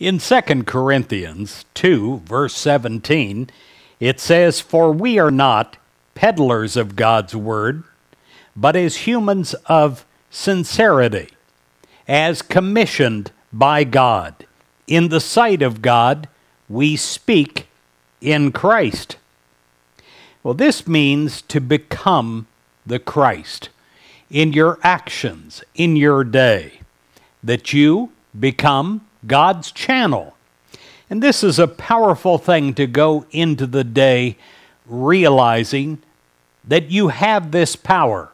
In 2 Corinthians 2, verse 17, it says, For we are not peddlers of God's word, but as humans of sincerity, as commissioned by God. In the sight of God, we speak in Christ. Well, this means to become the Christ in your actions, in your day, that you become God's channel. And this is a powerful thing to go into the day realizing that you have this power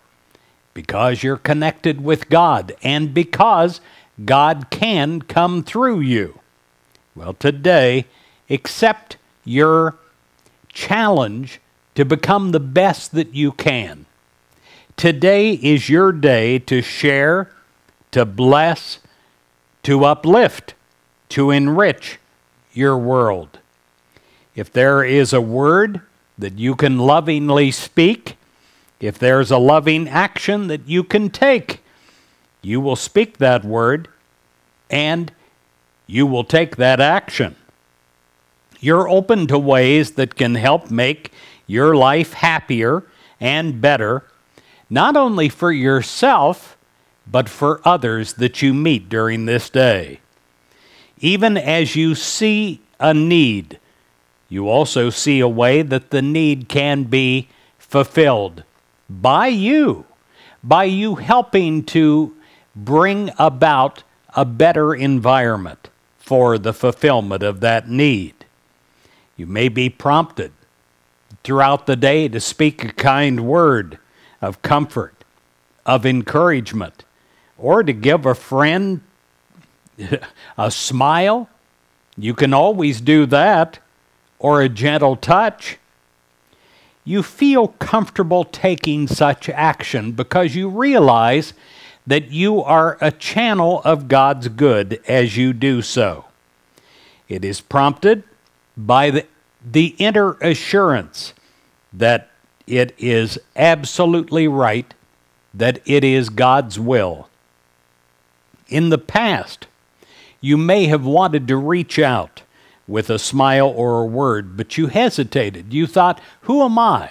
because you're connected with God and because God can come through you. Well, today, accept your challenge to become the best that you can. Today is your day to share, to bless, to uplift, to enrich your world. If there is a word that you can lovingly speak, if there's a loving action that you can take, you will speak that word and you will take that action. You're open to ways that can help make your life happier and better, not only for yourself, but for others that you meet during this day. Even as you see a need, you also see a way that the need can be fulfilled by you, by you helping to bring about a better environment for the fulfillment of that need. You may be prompted throughout the day to speak a kind word of comfort, of encouragement, or to give a friend a smile. You can always do that, or a gentle touch. You feel comfortable taking such action because you realize that you are a channel of God's good as you do so. It is prompted by the, the inner assurance that it is absolutely right, that it is God's will. In the past, you may have wanted to reach out with a smile or a word, but you hesitated. You thought, Who am I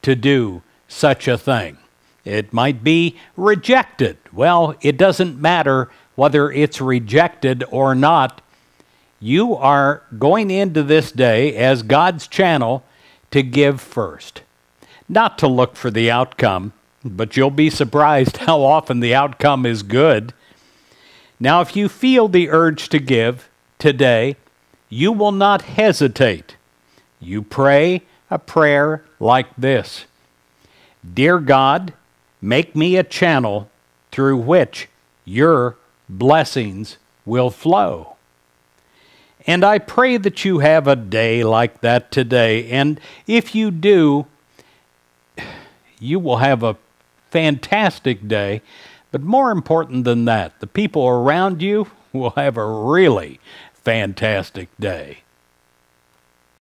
to do such a thing? It might be rejected. Well, it doesn't matter whether it's rejected or not. You are going into this day as God's channel to give first, not to look for the outcome, but you'll be surprised how often the outcome is good. Now, if you feel the urge to give today, you will not hesitate. You pray a prayer like this Dear God, make me a channel through which your blessings will flow. And I pray that you have a day like that today. And if you do, you will have a fantastic day but more important than that, the people around you will have a really fantastic day.